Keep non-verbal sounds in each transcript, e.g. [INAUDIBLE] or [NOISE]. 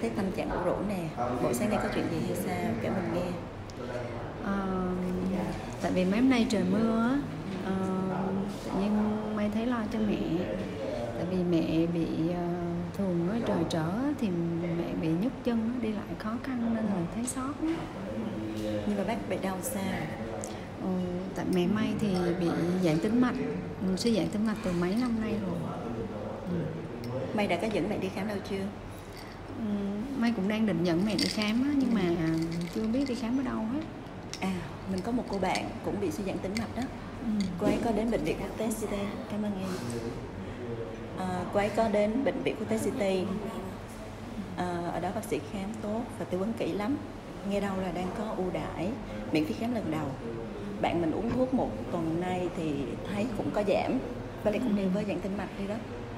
thấy tâm trạng của rũ nè. Bộ sáng nay có chuyện gì hay sao? Kể mình nghe. Ờ, tại vì mấy hôm nay trời mưa á tự nhiên may thấy lo cho mẹ. Tại vì mẹ bị uh, thường á trời trở thì mẹ bị nhức chân á, đi lại khó khăn nên là thấy xót á. Nhưng mà bác bị đau sao? Ờ, tại mẹ may thì bị giãn tính mạch. Ừ, suy giãn tính mạch từ mấy năm nay rồi. May đã có dẫn mẹ đi khám đâu chưa? Ừ, may cũng đang định dẫn mẹ đi khám á, nhưng mà chưa biết đi khám ở đâu hết. À mình có một cô bạn cũng bị suy giãn tĩnh mạch đó. Ừ. Cô ấy có đến bệnh viện quốc tế CT Cảm ơn em à, Cô ấy có đến bệnh viện quốc tế CT à, Ở đó bác sĩ khám tốt và tư vấn kỹ lắm Nghe đâu là đang có ưu đãi Miễn phí khám lần đầu Bạn mình uống thuốc một tuần nay thì thấy cũng có giảm Và lại cũng đều với giãn tĩnh mạch đi đó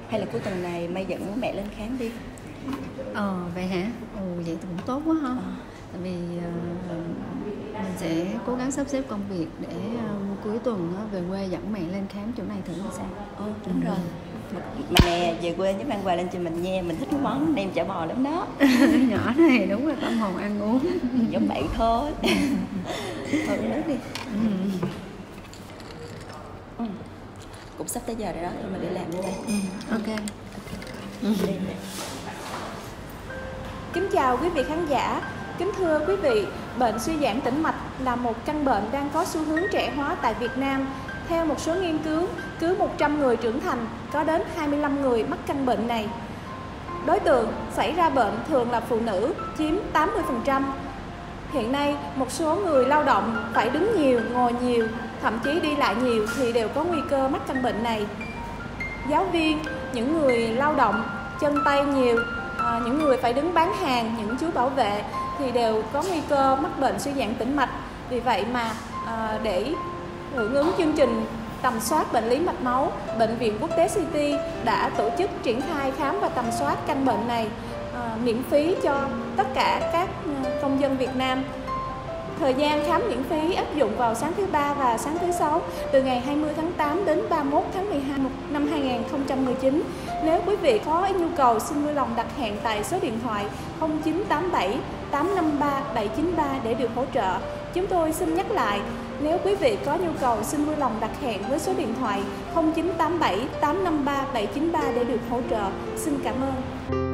Hay là cuối tuần này May dẫn mẹ lên khám đi Ờ vậy hả? Ồ vậy thì cũng tốt quá ha. Ờ. Tại vì mình sẽ cố gắng sắp xếp công việc để ờ, cuối tuần á, về quê dẫn mẹ lên khám chỗ này thử sao. Ồ đúng rồi mà, mà nè về quê nhớ mang quà lên cho mình nha Mình thích cái món nem chả bò lắm đó [LAUGHS] Nhỏ này đúng là tâm hồn ăn uống. giống bạn thôi [LAUGHS] thôi uống nước đi Ừ. ừ. cũng sắp tới giờ rồi đó thôi mình đi làm đi đây Ừ, ok. đi đi. Kính chào quý vị khán giả. Kính thưa quý vị, bệnh suy giãn tĩnh mạch là một căn bệnh đang có xu hướng trẻ hóa tại Việt Nam. Theo một số nghiên cứu, cứ 100 người trưởng thành có đến 25 người mắc căn bệnh này. Đối tượng xảy ra bệnh thường là phụ nữ, chiếm 80%. Hiện nay, một số người lao động phải đứng nhiều, ngồi nhiều, thậm chí đi lại nhiều thì đều có nguy cơ mắc căn bệnh này giáo viên những người lao động chân tay nhiều à, những người phải đứng bán hàng những chú bảo vệ thì đều có nguy cơ mắc bệnh suy giãn tĩnh mạch. Vì vậy mà à, để hưởng ứng chương trình tầm soát bệnh lý mạch máu bệnh viện quốc tế City đã tổ chức triển khai khám và tầm soát căn bệnh này à, miễn phí cho tất cả các à, công dân Việt Nam. Thời gian khám miễn phí áp dụng vào sáng thứ ba và sáng thứ sáu từ ngày 20 tháng 8 đến 31 tháng 12 năm 2019. Nếu quý vị có nhu cầu xin vui lòng đặt hẹn tại số điện thoại 0987 853 793 để được hỗ trợ. Chúng tôi xin nhắc lại, nếu quý vị có nhu cầu xin vui lòng đặt hẹn với số điện thoại 0987 853 793 để được hỗ trợ. Xin cảm ơn.